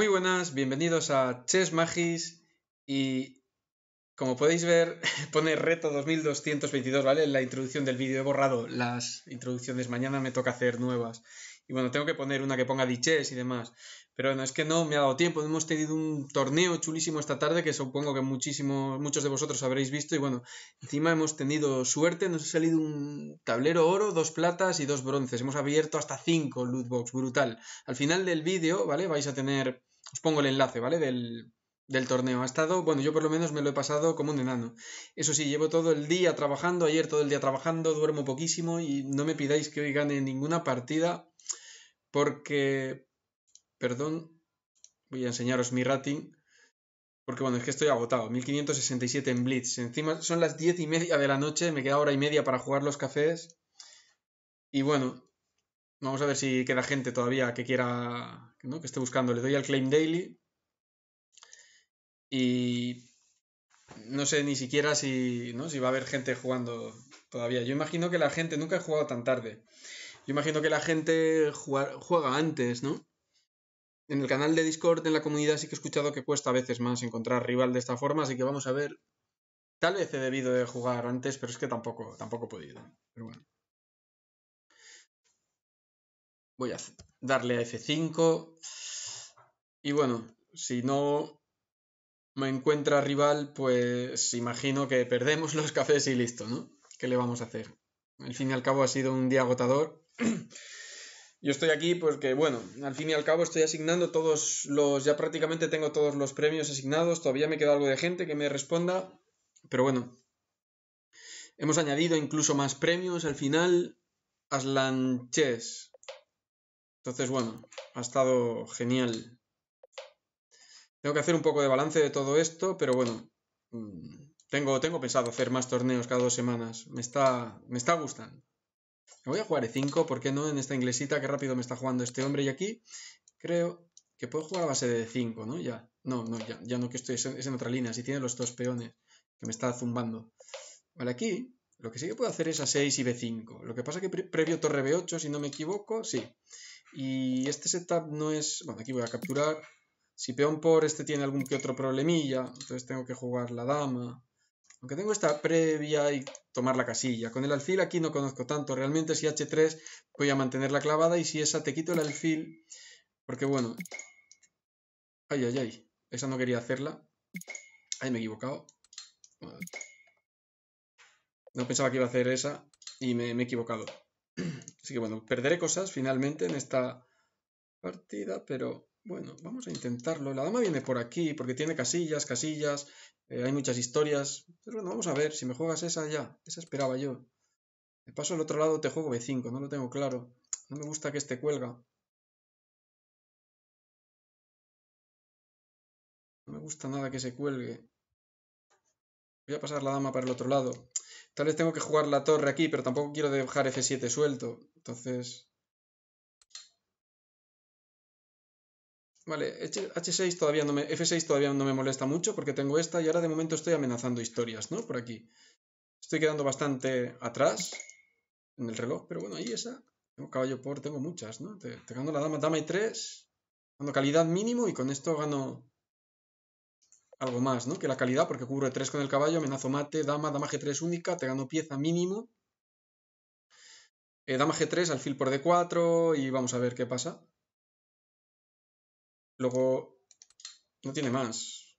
Muy buenas, bienvenidos a Chess Magis y como podéis ver pone reto 2222, ¿vale? En la introducción del vídeo he borrado las introducciones, mañana me toca hacer nuevas. Y bueno, tengo que poner una que ponga diches y demás. Pero bueno, es que no me ha dado tiempo. Hemos tenido un torneo chulísimo esta tarde que supongo que muchísimos, muchos de vosotros habréis visto. Y bueno, encima hemos tenido suerte. Nos ha salido un tablero oro, dos platas y dos bronces. Hemos abierto hasta cinco loot box, brutal. Al final del vídeo, ¿vale? Vais a tener, os pongo el enlace, ¿vale? Del, del torneo. Ha estado, bueno, yo por lo menos me lo he pasado como un enano. Eso sí, llevo todo el día trabajando, ayer todo el día trabajando, duermo poquísimo y no me pidáis que hoy gane ninguna partida porque, perdón, voy a enseñaros mi rating, porque bueno, es que estoy agotado, 1567 en Blitz, encima son las 10 y media de la noche, me queda hora y media para jugar los cafés, y bueno, vamos a ver si queda gente todavía que quiera, ¿no? que esté buscando, le doy al Claim Daily, y no sé ni siquiera si, ¿no? si va a haber gente jugando todavía. Yo imagino que la gente nunca ha jugado tan tarde. Yo imagino que la gente juega, antes, ¿no? En el canal de Discord, en la comunidad, sí que he escuchado que cuesta a veces más encontrar rival de esta forma, así que vamos a ver. Tal vez he debido de jugar antes, pero es que tampoco, tampoco he podido. Pero bueno. Voy a darle a F5. Y bueno, si no me encuentra rival, pues imagino que perdemos los cafés y listo, ¿no? ¿Qué le vamos a hacer? Al fin y al cabo ha sido un día agotador. Yo estoy aquí porque, bueno, al fin y al cabo estoy asignando todos los, ya prácticamente tengo todos los premios asignados, todavía me queda algo de gente que me responda, pero bueno, hemos añadido incluso más premios al final, Aslan Chess. Entonces, bueno, ha estado genial. Tengo que hacer un poco de balance de todo esto, pero bueno, mm, tengo, tengo pensado hacer más torneos cada dos semanas. Me está, me está gustando. Me voy a jugar E5, ¿por qué no? En esta inglesita, qué rápido me está jugando este hombre. Y aquí creo que puedo jugar a base de 5, ¿no? Ya. No, no, ya, ya no que estoy, es en otra línea. Si tiene los dos peones que me está zumbando. Vale, aquí lo que sí que puedo hacer es A6 y B5. Lo que pasa que previo torre B8, si no me equivoco, sí. Y este setup no es... Bueno, aquí voy a capturar. Si peón por este tiene algún que otro problemilla, entonces tengo que jugar la dama. Aunque tengo esta previa y tomar la casilla. Con el alfil aquí no conozco tanto. Realmente si H3 voy a mantener la clavada y si esa te quito el alfil. Porque bueno. Ay, ay, ay. Esa no quería hacerla. Ahí me he equivocado. No pensaba que iba a hacer esa y me, me he equivocado. Así que bueno, perderé cosas finalmente en esta partida, pero bueno, vamos a intentarlo. La dama viene por aquí porque tiene casillas, casillas, eh, hay muchas historias. Pero bueno, vamos a ver, si me juegas esa ya, esa esperaba yo. Me paso al otro lado, te juego B5, no lo tengo claro. No me gusta que este cuelga. No me gusta nada que se cuelgue. Voy a pasar la dama para el otro lado. Tal vez tengo que jugar la torre aquí, pero tampoco quiero dejar F7 suelto. Entonces... Vale, H6 todavía no me, F6 todavía no me molesta mucho porque tengo esta y ahora de momento estoy amenazando historias, ¿no? Por aquí. Estoy quedando bastante atrás en el reloj, pero bueno, ahí esa. Tengo caballo por, tengo muchas, ¿no? Te, gano la dama, dama y 3. Gano calidad mínimo y con esto gano algo más, ¿no? Que la calidad, porque cubro 3 con el caballo, amenazo mate, dama, dama G3 única, te gano pieza mínimo. Eh, dama G3, alfil por D4 y vamos a ver qué pasa. Luego, no tiene más.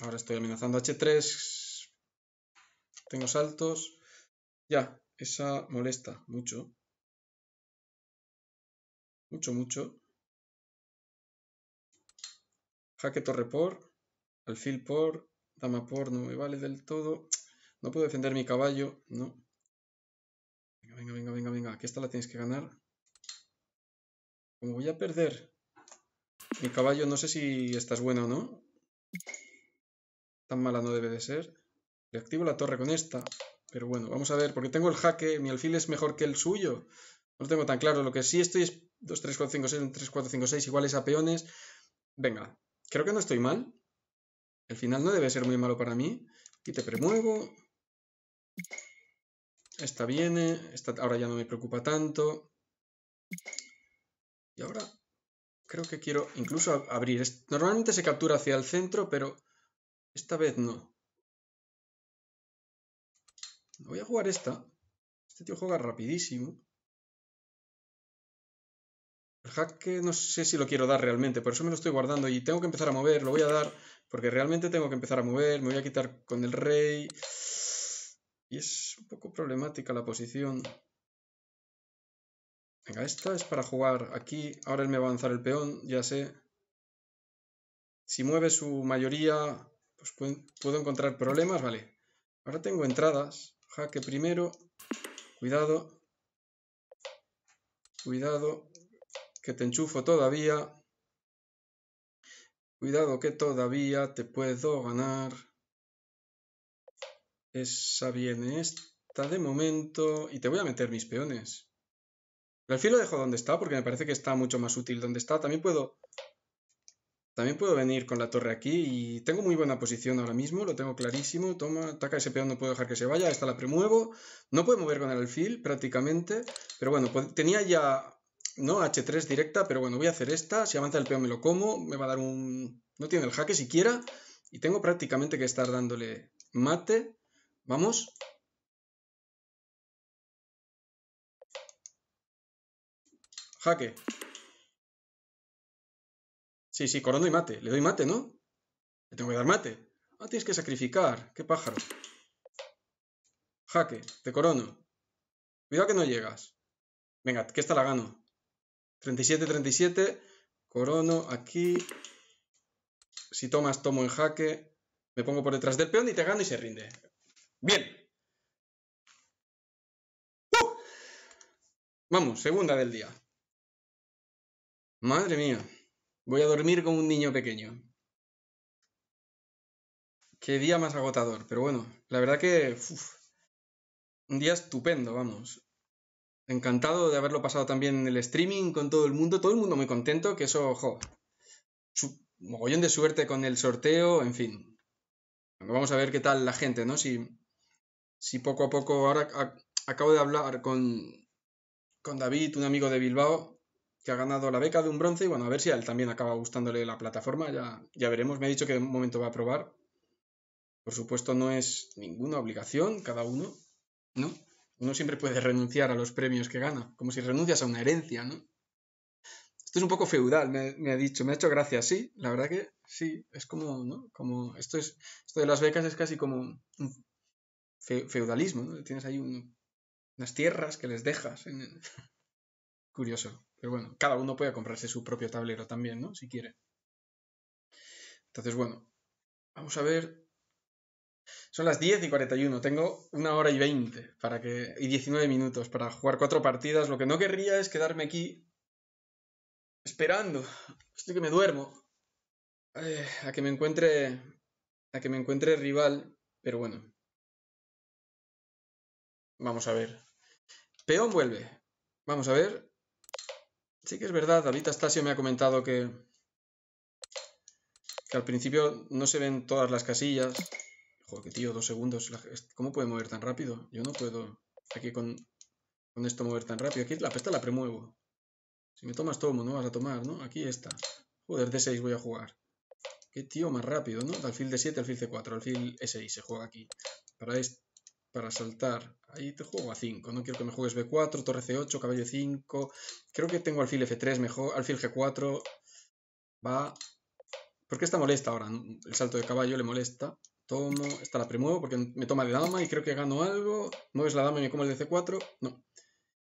Ahora estoy amenazando H3. Tengo saltos. Ya, esa molesta mucho. Mucho, mucho. Jaque torre por. Alfil por. Dama por. No me vale del todo. No puedo defender mi caballo. No. Venga, venga, venga, venga, venga. Aquí esta la tienes que ganar. Como voy a perder mi caballo, no sé si estás buena o no. Tan mala no debe de ser. Le activo la torre con esta. Pero bueno, vamos a ver, porque tengo el jaque, mi alfil es mejor que el suyo. No lo tengo tan claro. Lo que sí estoy es 2, 3, 4, 5, 6, 3, 4, 5, 6 iguales a peones. Venga, creo que no estoy mal. El final no debe ser muy malo para mí. Aquí te premuevo. Esta viene. Esta ahora ya no me preocupa tanto. Y ahora Creo que quiero incluso abrir. Normalmente se captura hacia el centro, pero esta vez no. Voy a jugar esta. Este tío juega rapidísimo. El jaque no sé si lo quiero dar realmente, por eso me lo estoy guardando y tengo que empezar a mover, lo voy a dar porque realmente tengo que empezar a mover, me voy a quitar con el rey. Y es un poco problemática la posición. Venga, esta es para jugar aquí. Ahora él me va a avanzar el peón, ya sé. Si mueve su mayoría, pues puedo encontrar problemas, vale. Ahora tengo entradas. Jaque primero. Cuidado. Cuidado. Que te enchufo todavía. Cuidado que todavía te puedo ganar. Esa viene esta de momento. Y te voy a meter mis peones. El alfil lo dejo donde está porque me parece que está mucho más útil donde está. También puedo... También puedo venir con la torre aquí y tengo muy buena posición ahora mismo, lo tengo clarísimo. Toma, ataca ese peón, no puedo dejar que se vaya, esta la premuevo. No puedo mover con el alfil prácticamente, pero bueno, tenía ya, no H3 directa, pero bueno, voy a hacer esta. Si avanza el peón me lo como, me va a dar un... No tiene el jaque siquiera y tengo prácticamente que estar dándole mate. Vamos, Jaque. Sí, sí, corono y mate. Le doy mate, ¿no? Le tengo que dar mate. Ah, tienes que sacrificar. Qué pájaro. Jaque, te corono. Cuidado que no llegas. Venga, que esta la gano. 37-37. Corono aquí. Si tomas, tomo en jaque. Me pongo por detrás del peón y te gano y se rinde. Bien. ¡Uh! Vamos, segunda del día. Madre mía, voy a dormir como un niño pequeño. Qué día más agotador, pero bueno, la verdad que un día estupendo, vamos. Encantado de haberlo pasado también en el streaming con todo el mundo, todo el mundo muy contento, que eso, ojo, mogollón de suerte con el sorteo, en fin. vamos a ver qué tal la gente, ¿no? Si, si poco a poco, ahora acabo de hablar con, con David, un amigo de Bilbao, que ha ganado la beca de un bronce y bueno, a ver si él también acaba gustándole la plataforma, ya, ya veremos. Me ha dicho que en un momento va a probar. Por supuesto, no es ninguna obligación, cada uno, ¿no? Uno siempre puede renunciar a los premios que gana, como si renuncias a una herencia, ¿no? Esto es un poco feudal, me, ha dicho, me ha hecho gracia, sí, la verdad que sí, es como, ¿no? Como, esto es, esto de las becas es casi como un feudalismo, ¿no? Tienes ahí unas tierras que les dejas. Curioso. Pero bueno, cada uno puede comprarse su propio tablero también, ¿no? Si quiere. Entonces, bueno, vamos a ver. Son las 10 y 41. Tengo una hora y 20 para que, y 19 minutos para jugar cuatro partidas. Lo que no querría es quedarme aquí esperando. Estoy que me duermo. Eh, a que me encuentre. A que me encuentre rival. Pero bueno. Vamos a ver. Peón vuelve. Vamos a ver. Sí que es verdad, David Astasio me ha comentado que, que al principio no se ven todas las casillas. Joder, que tío, dos segundos. ¿Cómo puede mover tan rápido? Yo no puedo aquí con, con esto mover tan rápido. Aquí la pesta la premuevo. Si me tomas tomo, no vas a tomar, ¿no? Aquí está. Joder, D6 voy a jugar. Qué tío más rápido, ¿no? Alfil D7, alfil C4, alfil E6 se juega aquí. Para para saltar. Ahí te juego a 5. No quiero que me juegues B4, torre C8, caballo 5. Creo que tengo alfil F3 mejor. Alfil G4. Va. ¿Por qué está molesta ahora? El salto de caballo le molesta. Tomo. Esta la premuevo porque me toma de dama y creo que gano algo. Mueves la dama y me como el de C4. No.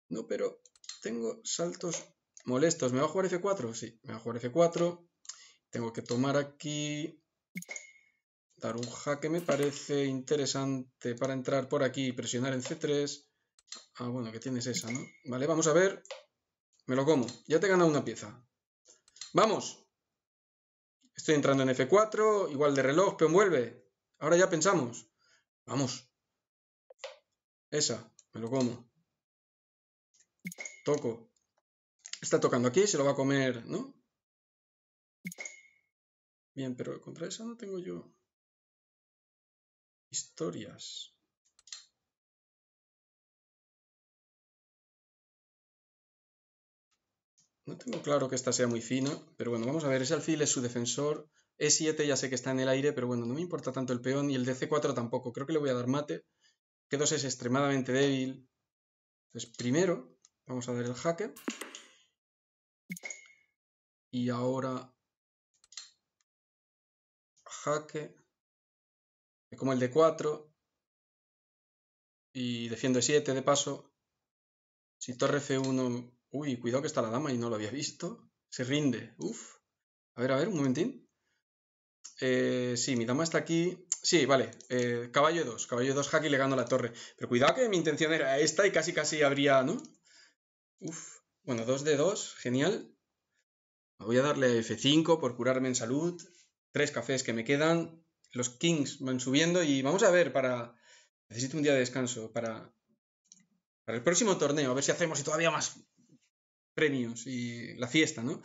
No, pero tengo saltos molestos. ¿Me va a jugar F4? Sí, me va a jugar F4. Tengo que tomar aquí Dar un jaque me parece interesante para entrar por aquí y presionar en C3. Ah, bueno, que tienes esa, ¿no? Vale, vamos a ver. Me lo como. Ya te he ganado una pieza. ¡Vamos! Estoy entrando en F4, igual de reloj, peón vuelve. Ahora ya pensamos. Vamos. Esa, me lo como. Toco. Está tocando aquí, se lo va a comer, ¿no? Bien, pero contra esa no tengo yo historias No tengo claro que esta sea muy fina, pero bueno, vamos a ver. Ese alfil es su defensor. E7 ya sé que está en el aire, pero bueno, no me importa tanto el peón. Y el DC4 tampoco. Creo que le voy a dar mate. Que 2 es extremadamente débil. Entonces, primero, vamos a dar el jaque. Y ahora... Jaque. Como el D4. Y defiendo E7 de paso. Si torre F1 Uy, cuidado que está la dama y no lo había visto. Se rinde. Uf. A ver, a ver, un momentín. Eh, sí, mi dama está aquí. Sí, vale. Eh, caballo 2. Caballo 2 jaque y le gano la torre. Pero cuidado que mi intención era esta y casi casi habría, ¿no? Uf. Bueno, 2 de 2. Genial. Voy a darle F5 por curarme en salud. Tres cafés que me quedan. Los kings van subiendo y vamos a ver para... Necesito un día de descanso para... Para el próximo torneo, a ver si hacemos y todavía más premios y la fiesta, ¿no?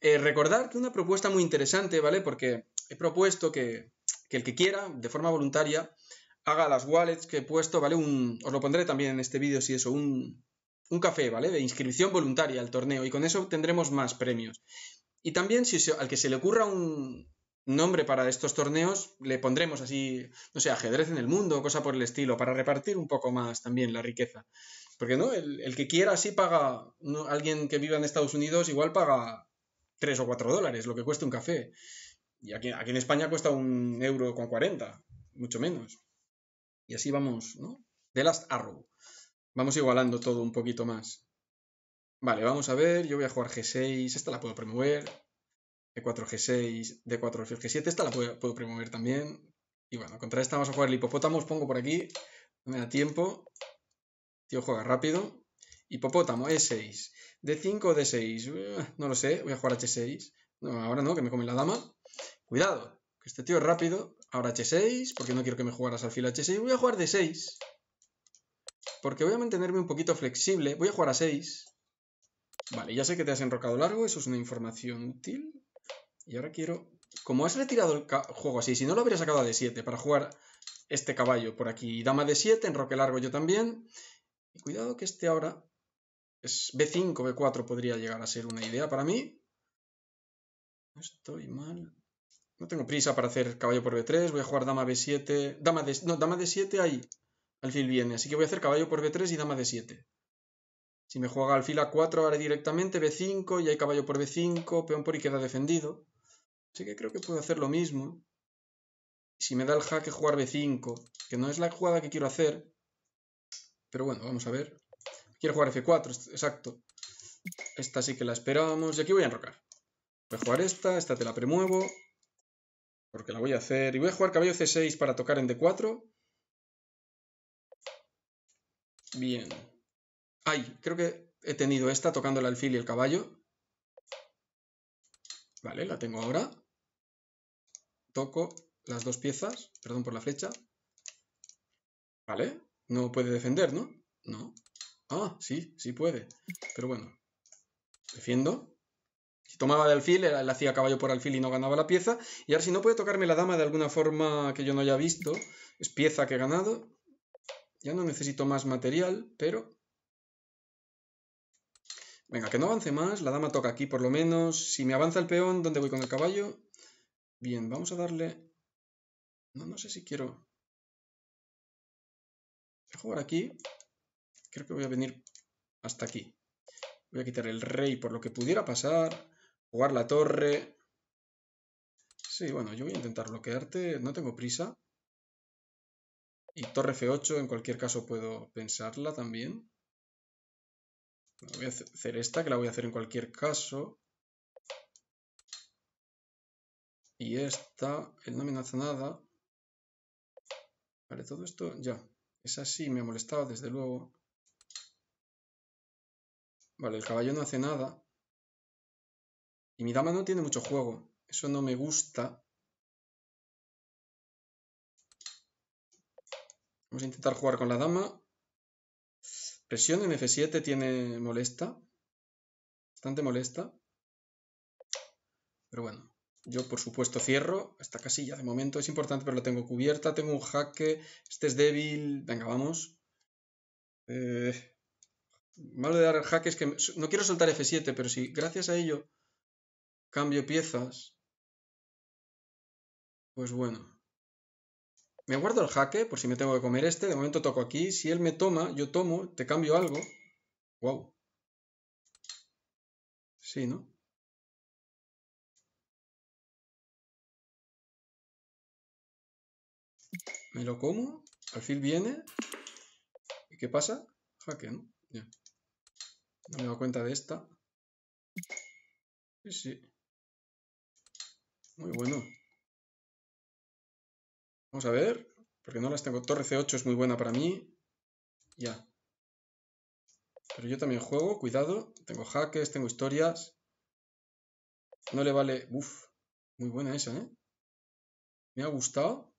Eh, recordar que una propuesta muy interesante, ¿vale? Porque he propuesto que, el que quiera, de forma voluntaria, haga las wallets que he puesto, ¿vale? Un, os lo pondré también en este vídeo si eso, un, un café, ¿vale? De inscripción voluntaria al torneo y con eso tendremos más premios. Y también si al que se le ocurra un nombre para estos torneos, le pondremos así, no sé, ajedrez en el mundo, cosa por el estilo, para repartir un poco más también la riqueza. Porque no, el, que quiera así paga, alguien que viva en Estados Unidos igual paga 3 o 4 dólares, lo que cuesta un café. Y aquí, aquí en España cuesta un euro con 40, mucho menos. Y así vamos, ¿no? The Last Arrow. Vamos igualando todo un poquito más. Vale, vamos a ver, yo voy a jugar G6, esta la puedo promover. E4, G6, D4, G7, esta la puedo, puedo promover también. Y bueno, contra esta vamos a jugar el hipopótamo, os pongo por aquí, no me da tiempo. Tío juega rápido. Hipopótamo, E6. D5 o D6. No lo sé, voy a jugar H6. Ahora no, que me come la dama. Cuidado, que este tío es rápido. Ahora H6, porque no quiero que me jugaras al filo H6. Voy a jugar D6. Porque voy a mantenerme un poquito flexible. Voy a jugar a 6. Vale, ya sé que te has enrocado largo. Eso es una información útil. Y ahora quiero... Como has retirado el juego así, si no lo habría sacado a D7 para jugar este caballo por aquí. Dama D7, enroque largo yo también. Y cuidado que este ahora es B5, B4 podría llegar a ser una idea para mí. Estoy mal. No tengo prisa para hacer caballo por B3. Voy a jugar dama B7. Dama de, no, dama D7 ahí. Alfil viene. Así que voy a hacer caballo por B3 y dama D7. Si me juega alfil A4 ahora directamente B5 y hay caballo por B5, peón por y queda defendido. Así que creo que puedo hacer lo mismo. Si me da el jaque jugar B5, que no es la jugada que quiero hacer, pero bueno, vamos a ver. Quiero jugar F4, exacto. Esta sí que la esperábamos. Y aquí voy a enrocar. Voy a jugar esta, esta te la premuevo. Porque la voy a hacer. Y voy a jugar caballo C6 para tocar en D4. Bien. Ay, creo que he tenido esta tocando el alfil y el caballo. Vale, la tengo ahora. Toco las dos piezas. Perdón por la flecha. Vale. No puede defender, ¿no? No. Ah, sí, sí puede. Pero bueno. Defiendo. Si tomaba de alfil, él hacía caballo por alfil y no ganaba la pieza. Y ahora si no puede tocarme la dama de alguna forma que yo no haya visto, es pieza que he ganado. Ya no necesito más material, pero... Venga, que no avance más. La dama toca aquí por lo menos. Si me avanza el peón, ¿dónde voy con el caballo? Bien, vamos a darle... No, no sé si quiero... Voy a jugar aquí. Creo que voy a venir hasta aquí. Voy a quitar el rey por lo que pudiera pasar. Jugar la torre. Sí, bueno, yo voy a intentar bloquearte. No tengo prisa. Y torre F8 en cualquier caso puedo pensarla también. voy a hacer esta, que la voy a hacer en cualquier caso. Y esta, él no me hace nada. Vale, todo esto ya. Es así, me ha molestado desde luego. Vale, el caballo no hace nada. Y mi dama no tiene mucho juego. Eso no me gusta. Vamos a intentar jugar con la dama. Presión en F7 tiene molesta. Bastante molesta. Pero bueno. Yo, por supuesto, cierro esta casilla. De momento es importante, pero la tengo cubierta. Tengo un jaque. Este es débil. Venga, vamos. Eh, malo de dar jaque es que no quiero soltar F7, pero si gracias a ello cambio piezas, pues bueno. Me guardo el jaque por si me tengo que comer este. De momento toco aquí. Si él me toma, yo tomo, te cambio algo. Wow. Sí, ¿no? Me lo como. Alfil viene. ¿Y qué pasa? Jaque, ¿no? Ya. No me doy cuenta de esta. Sí, sí. Muy bueno. Vamos a ver, porque no las tengo. Torre C8 es muy buena para mí. Ya. Pero yo también juego, cuidado. Tengo jaques, tengo historias. No le vale... Uf, muy buena esa, ¿eh? Me ha gustado.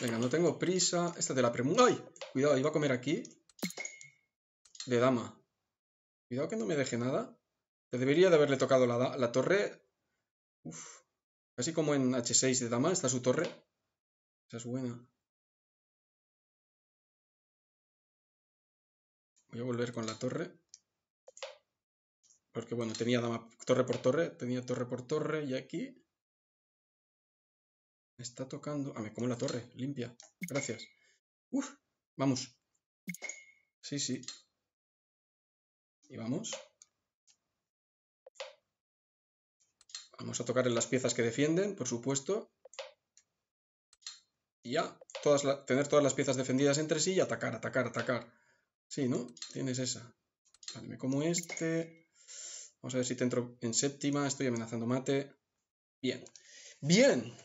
Venga, no tengo prisa. Esta de la pregunta. ¡Ay! Cuidado, iba a comer aquí. De dama. Cuidado que no me deje nada. Debería de haberle tocado la, la torre Uf. Casi como en H6 de dama está su torre. Esa es buena. Voy a volver con la torre. Porque bueno, tenía dama torre por torre. Tenía torre por torre. Y aquí... Me está tocando... Ah, me como la torre. Limpia. Gracias. Uf. Vamos. Sí, sí. Y vamos. Vamos a tocar en las piezas que defienden, por supuesto. Y ya, todas tener todas las piezas defendidas entre sí y atacar, atacar, atacar. Sí, ¿no? Tienes esa. Vale, me como este. Vamos a ver si te entro en séptima. Estoy amenazando mate. Bien. ¡Bien!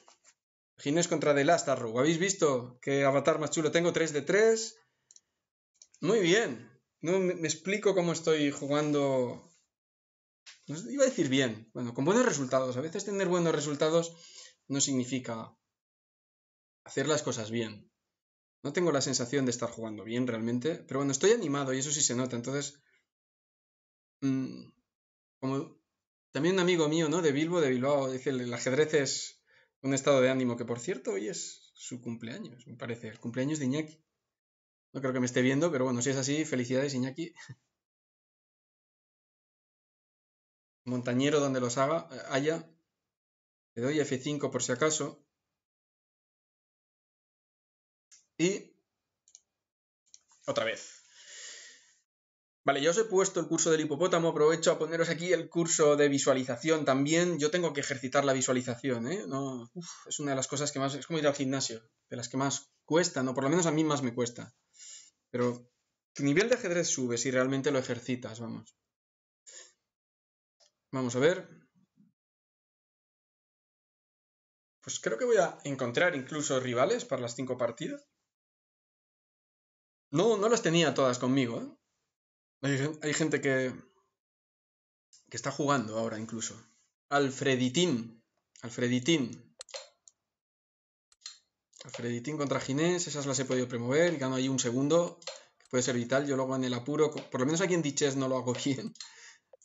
Ginés contra The Last Arrow. ¿Habéis visto qué avatar más chulo tengo? 3 de 3. Muy bien. No me explico cómo estoy jugando iba a decir bien, bueno, con buenos resultados. A veces tener buenos resultados no significa hacer las cosas bien. No tengo la sensación de estar jugando bien realmente, pero bueno, estoy animado y eso sí se nota. Entonces, mm, como también un amigo mío, ¿no? De Bilbo, de Bilbao, dice el ajedrez es un estado de ánimo que, por cierto, hoy es su cumpleaños, me parece, el cumpleaños de Iñaki. No creo que me esté viendo, pero bueno, si es así, felicidades Iñaki. montañero donde los haga, haya. Le doy F5 por si acaso. Y otra vez. Vale, ya os he puesto el curso del hipopótamo, aprovecho a poneros aquí el curso de visualización también. Yo tengo que ejercitar la visualización, ¿eh? No, es una de las cosas que más, es como ir al gimnasio, de las que más cuesta, ¿no? Por lo menos a mí más me cuesta. Pero tu nivel de ajedrez sube si realmente lo ejercitas, vamos. Vamos a ver. Pues creo que voy a encontrar incluso rivales para las cinco partidas. No, no las tenía todas conmigo. ¿eh? Hay, gente que, que está jugando ahora incluso. Alfreditín. Alfreditín. Alfreditín contra Ginés. Esas las he podido promover. Gano ahí un segundo. Que puede ser vital. Yo luego en el apuro. Por lo menos aquí en Diches no lo hago bien.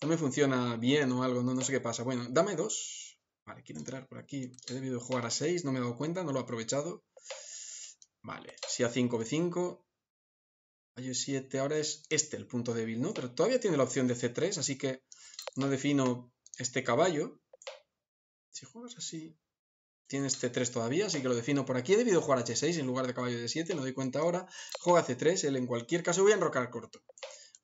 No me funciona bien o algo, no, no sé qué pasa. Bueno, dame dos. Vale, quiero entrar por aquí. He debido jugar a 6, no me he dado cuenta, no lo he aprovechado. Vale, si a 5 B5. A 7 ahora es este el punto débil, ¿no? Pero todavía tiene la opción de C3, así que no defino este caballo. Si juegas así, tienes C3 todavía, así que lo defino por aquí. He debido jugar H6 en lugar de caballo de 7, me doy cuenta ahora. Juega C3, él en cualquier caso voy a enrocar corto.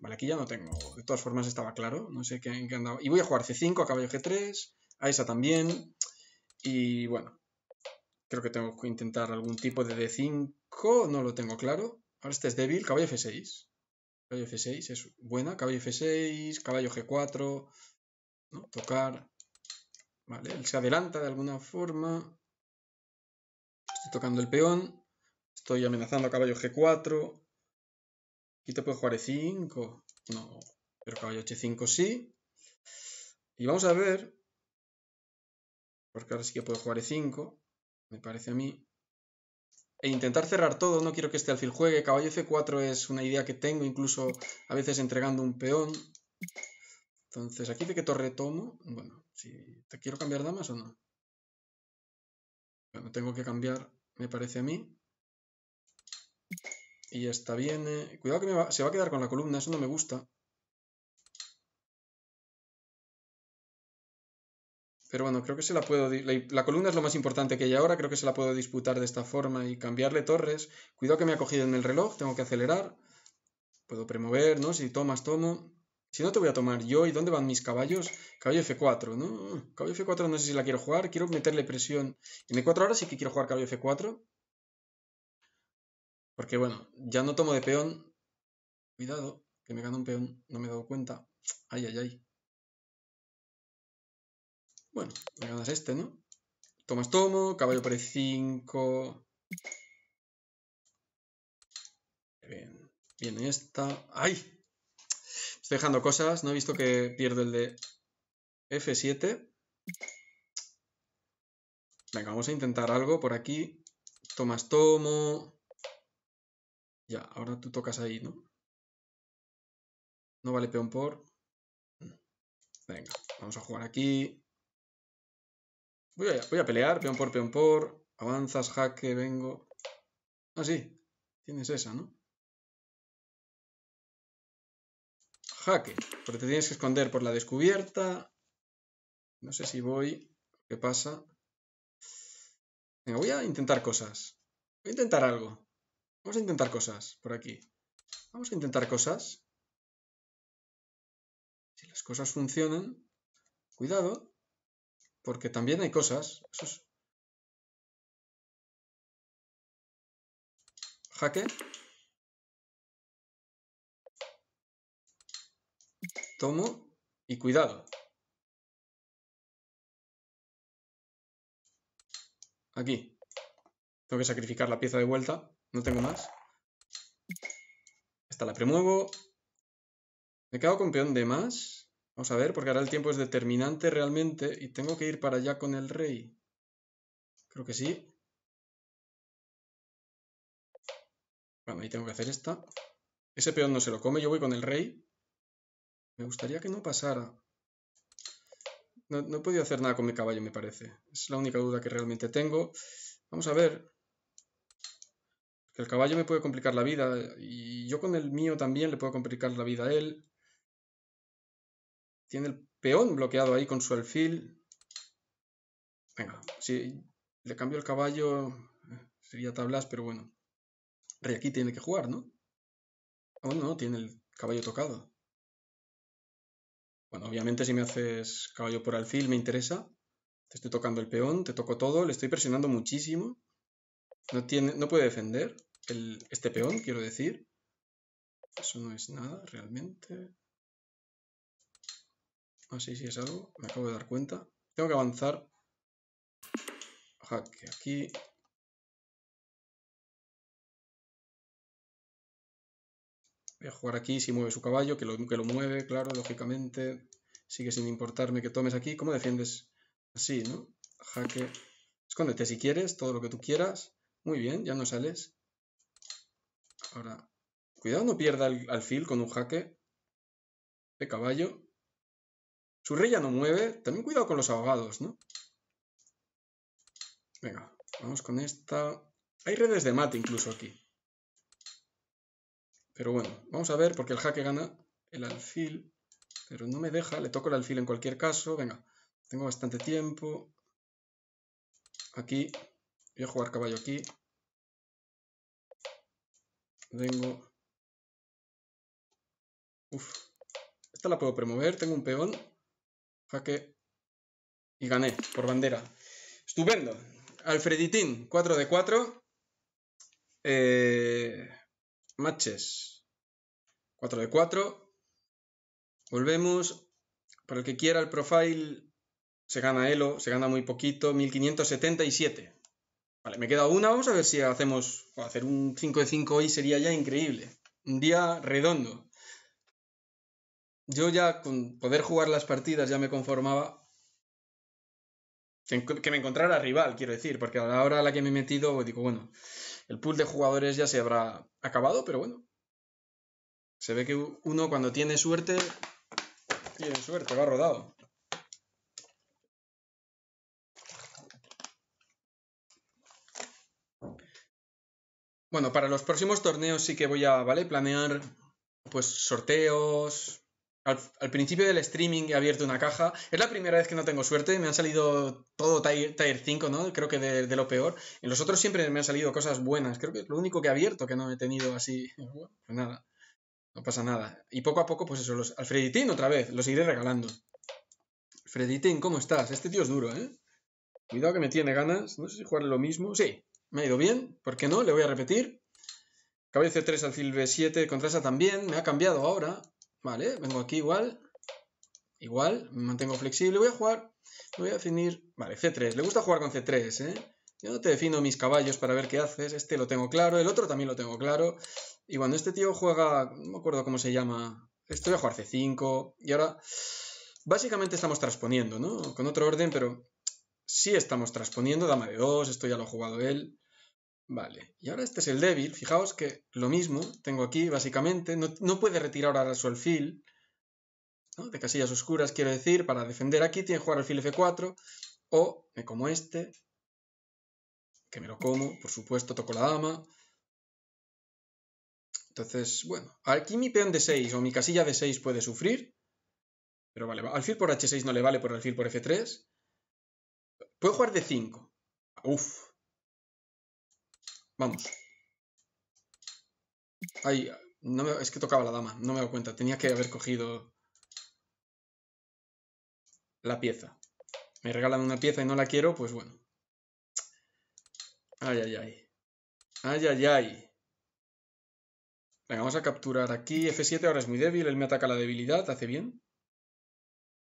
Vale, aquí ya no tengo. De todas formas estaba claro. No sé qué, en qué andaba. Y voy a jugar C5, a caballo G3, a esa también. Y bueno, creo que tengo que intentar algún tipo de D5. No lo tengo claro. Ahora este es débil. Caballo F6. Caballo F6 es buena. Caballo F6, caballo G4. ¿no? Tocar. Vale, él se adelanta de alguna forma. Estoy tocando el peón. Estoy amenazando a caballo G4. Aquí te puede jugar E5. No, pero caballo H5 sí. Y vamos a ver. Porque ahora sí que puedo jugar E5. Me parece a mí. E intentar cerrar todo. No quiero que este alfil juegue. Caballo F4 es una idea que tengo, incluso a veces entregando un peón. Entonces, aquí de qué torre tomo. Bueno, si te quiero cambiar damas o no. Bueno, tengo que cambiar, me parece a mí. Y esta viene. Cuidado que se va a quedar con la columna, eso no me gusta. Pero bueno, creo que se la puedo... La, columna es lo más importante que hay ahora, creo que se la puedo disputar de esta forma y cambiarle torres. Cuidado que me ha cogido en el reloj, tengo que acelerar. Puedo premover, ¿no? Si tomas, tomo. Si no, te voy a tomar yo. ¿Y dónde van mis caballos? Caballo F4, ¿no? Caballo F4 no sé si la quiero jugar. Quiero meterle presión. En E4 ahora sí que quiero jugar caballo F4. Porque, bueno, ya no tomo de peón. Cuidado, que me gana un peón. No me he dado cuenta. Ay, ay, ay. Bueno, me ganas este, ¿no? Tomas tomo, caballo por E5. Bien, viene esta. ¡Ay! Estoy dejando cosas, no he visto que pierdo el de F7. Venga, vamos a intentar algo por aquí. Tomas tomo. Ya, ahora tú tocas ahí, ¿no? No vale peón por. Venga, vamos a jugar aquí. Voy a, pelear, peón por peón por. Avanzas, jaque, vengo. Ah, sí. Tienes esa, ¿no? Jaque. Porque te tienes que esconder por la descubierta. No sé si voy. ¿Qué pasa? Venga, voy a intentar cosas. Voy a intentar algo. Vamos a intentar cosas por aquí. Vamos a intentar cosas. Si las cosas funcionan, cuidado. Porque también hay cosas. Jaque. Tomo y cuidado. Aquí. Tengo que sacrificar la pieza de vuelta. No tengo más. Esta la premuevo. Me quedo con peón de más. Vamos a ver, porque ahora el tiempo es determinante realmente y tengo que ir para allá con el rey. Creo que sí. Bueno, ahí tengo que hacer esta. Ese peón no se lo come, yo voy con el rey. Me gustaría que no pasara. No, he podido hacer nada con mi caballo, me parece. Es la única duda que realmente tengo. Vamos a ver. El caballo me puede complicar la vida. Y yo con el mío también le puedo complicar la vida a él. Tiene el peón bloqueado ahí con su alfil. Venga, si le cambio el caballo, sería tablas, pero bueno. Rey aquí tiene que jugar, ¿no? Oh, no, tiene el caballo tocado. Bueno, obviamente si me haces caballo por alfil me interesa. Te estoy tocando el peón, te toco todo, le estoy presionando muchísimo. No, tiene, no puede defender el, este peón, quiero decir. Eso no es nada, realmente. Ah, sí, sí, es algo. Me acabo de dar cuenta. Tengo que avanzar. Jaque aquí. Voy a jugar aquí si mueve su caballo, que lo, que lo mueve, claro, lógicamente. Sigue sin importarme que tomes aquí. ¿Cómo defiendes? Así, ¿no? Jaque. Escóndete si quieres, todo lo que tú quieras. Muy bien, ya no sales. Ahora, cuidado no pierda el alfil con un jaque de caballo. Su rey ya no mueve. También cuidado con los ahogados, ¿no? Venga, vamos con esta. Hay redes de mate incluso aquí. Pero bueno, vamos a ver porque el jaque gana el alfil. Pero no me deja, le toco el alfil en cualquier caso. Venga, tengo bastante tiempo. Aquí. Voy a jugar caballo aquí. Vengo. Uf. Esta la puedo premover, tengo un peón. Jaque. Y gané por bandera. Estupendo. Alfreditín, 4 de 4. Eh, matches. 4 de 4. Volvemos. Para el que quiera el profile, se gana Elo, se gana muy poquito, 1577. Vale, me queda una, vamos a ver si hacemos, hacer un 5 de 5 hoy sería ya increíble. Un día redondo yo ya con poder jugar las partidas ya me conformaba. Que me encontrara rival, quiero decir, porque ahora a la que me he metido, digo, bueno, el pool de jugadores ya se habrá acabado, pero bueno. Se ve que uno cuando tiene suerte, tiene suerte, va rodado. Bueno, para los próximos torneos sí que voy a, ¿vale? Planear, pues, sorteos. Al, principio del streaming he abierto una caja. Es la primera vez que no tengo suerte. Me han salido todo tier, 5, ¿no? Creo que de, lo peor. En los otros siempre me han salido cosas buenas. Creo que es lo único que he abierto que no he tenido así. pues nada. No pasa nada. Y poco a poco, pues eso, los Alfreditín otra vez. Los iré regalando. Alfreditín, ¿cómo estás? Este tío es duro, ¿eh? Cuidado que me tiene ganas. No sé si jugar lo mismo. Sí, me ha ido bien. ¿Por qué no? Le voy a repetir. Caballo C3, alfil B7, contra esa también. Me ha cambiado ahora. Vale, vengo aquí igual. Igual, me mantengo flexible. Voy a jugar, voy a definir... Vale, C3. Le gusta jugar con C3, ¿eh? Yo no te defino mis caballos para ver qué haces. Este lo tengo claro, el otro también lo tengo claro. Y cuando este tío juega... No me acuerdo cómo se llama. Estoy a jugar C5. Y ahora... Básicamente estamos transponiendo, ¿no? Con otro orden, pero sí estamos transponiendo. Dama de 2, esto ya lo ha jugado él. Vale, y ahora este es el débil. Fijaos que lo mismo tengo aquí, básicamente. No, puede retirar ahora su alfil. ¿no? De casillas oscuras, quiero decir. Para defender aquí tiene que jugar alfil F4. O me como este. Que me lo como, por supuesto, toco la dama. Entonces, bueno, aquí mi peón de 6 o mi casilla de 6 puede sufrir. Pero vale, alfil por H6 no le vale por alfil por F3. Puedo jugar de 5. Uf, Vamos. Ay, no es que tocaba la dama, no me doy cuenta. Tenía que haber cogido la pieza. Me regalan una pieza y no la quiero, pues bueno. Ay, ay, ay. Ay, ay, ay. Venga, vamos a capturar aquí. F7 ahora es muy débil, él me ataca la debilidad, hace bien.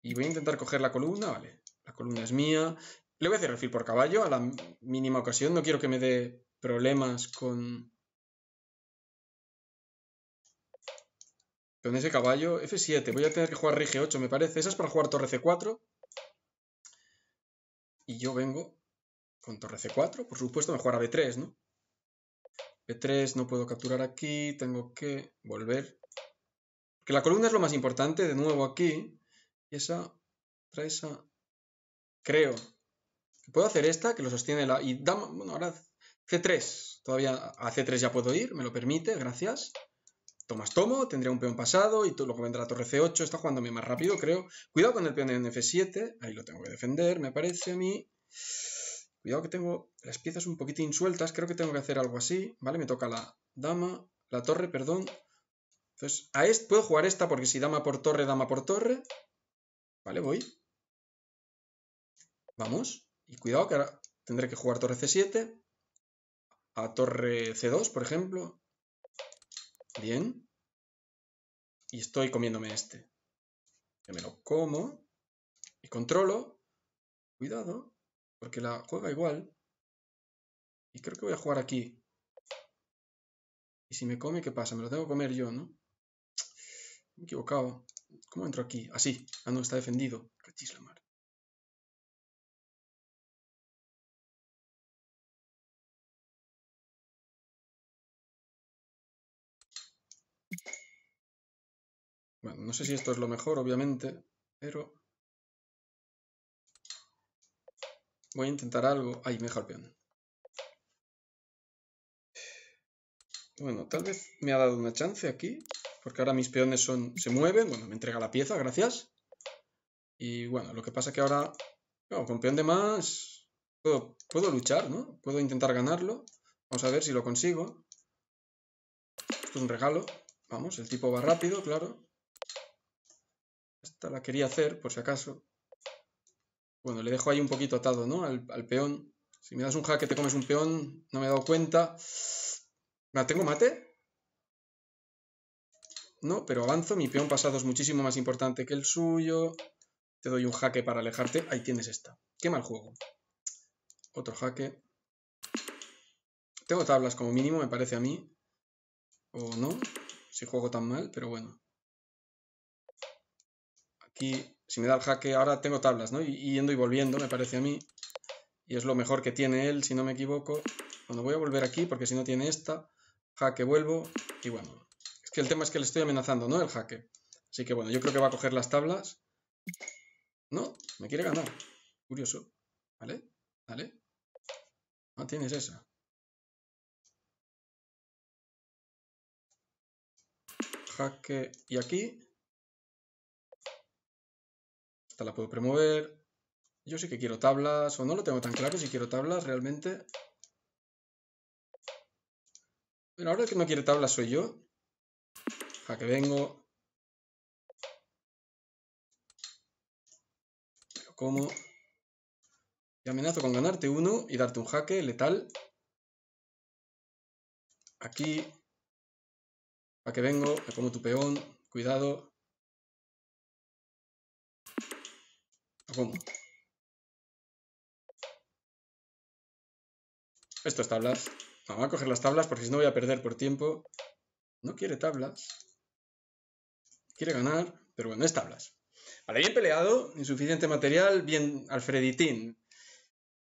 Y voy a intentar coger la columna, vale. La columna es mía. Le voy a hacer el fil por caballo a la mínima ocasión. No quiero que me dé problemas con, con ese caballo. F7, voy a tener que jugar rey G8, me parece. Esa es para jugar torre C4. Y yo vengo con torre C4, por supuesto, me jugar a B3, ¿no? B3 no puedo capturar aquí, tengo que volver. Porque la columna es lo más importante, de nuevo aquí. Y esa, trae esa... Creo. Puedo hacer esta, que lo sostiene la... Y dama, bueno, ahora C3, todavía a C3 ya puedo ir, me lo permite, gracias. Tomas tomo, tendría un peón pasado y luego vendrá torre C8, está jugándome más rápido, creo. Cuidado con el peón en F7, ahí lo tengo que defender, me parece a mí. Cuidado que tengo las piezas un poquitín sueltas, creo que tengo que hacer algo así, ¿vale? Me toca la dama, la torre, perdón. Entonces, a este puedo jugar esta porque si dama por torre, dama por torre. Vale, voy. Vamos. Y cuidado que ahora tendré que jugar torre C7 a torre C2, por ejemplo. Bien. Y estoy comiéndome este. Que me lo como. Y controlo. Cuidado. Porque la juega igual. Y creo que voy a jugar aquí. Y si me come, ¿qué pasa? Me lo tengo que comer yo, ¿no? Me he equivocado. ¿Cómo entro aquí? Así. Ah, no, está defendido. Cachis la mar. Bueno, no sé si esto es lo mejor, obviamente, pero... Voy a intentar algo. Ay, me el peón. Bueno, tal vez me ha dado una chance aquí, porque ahora mis peones son, se mueven. Bueno, me entrega la pieza, gracias. Y bueno, lo que pasa que ahora, con peón de más, puedo, puedo luchar, ¿no? Puedo intentar ganarlo. Vamos a ver si lo consigo. Esto es un regalo. Vamos, el tipo va rápido, claro. Esta la quería hacer, por si acaso. Bueno, le dejo ahí un poquito atado, ¿no? Al, peón. Si me das un jaque, te comes un peón. No me he dado cuenta. ¿La tengo mate? No, pero avanzo. Mi peón pasado es muchísimo más importante que el suyo. Te doy un jaque para alejarte. Ahí tienes esta. Qué mal juego. Otro jaque. Tengo tablas como mínimo, me parece a mí. O no, si juego tan mal, pero bueno. Aquí, si me da el jaque, ahora tengo tablas, ¿no? Y yendo y volviendo, me parece a mí. Y es lo mejor que tiene él, si no me equivoco. Bueno, voy a volver aquí, porque si no tiene esta, jaque, vuelvo. Y bueno, es que el tema es que le estoy amenazando, ¿no? El jaque. Así que bueno, yo creo que va a coger las tablas. No, me quiere ganar. Curioso. ¿Vale? ¿Vale? No tienes esa. Jaque. Y aquí esta la puedo promover. Yo sí que quiero tablas, o no lo tengo tan claro si quiero tablas realmente. Bueno, ahora el que no quiere tablas soy yo. Jaque vengo. Pero como. Y amenazo con ganarte uno y darte un jaque letal. Aquí. A que vengo, me como tu peón. Cuidado. ¿Cómo? Esto es tablas. Vamos a coger las tablas porque si no voy a perder por tiempo. No quiere tablas. Quiere ganar, pero bueno, es tablas. Vale, bien peleado, insuficiente material, bien Alfreditín.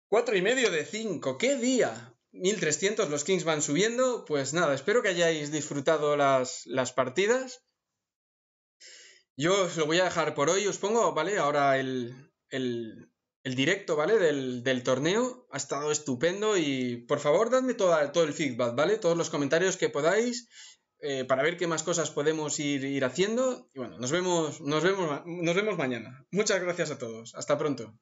Cuatro y medio de 5, ¡qué día! 1300 los Kings van subiendo, pues nada, espero que hayáis disfrutado las, partidas. Yo os lo voy a dejar por hoy, os pongo, ¿vale? Ahora el, el, directo, ¿vale? Del, torneo. Ha estado estupendo y por favor dadme todo el feedback, ¿vale? Todos los comentarios que podáis eh, para ver qué más cosas podemos ir, ir haciendo. Y bueno, nos vemos, nos, vemos, nos vemos mañana. Muchas gracias a todos. Hasta pronto.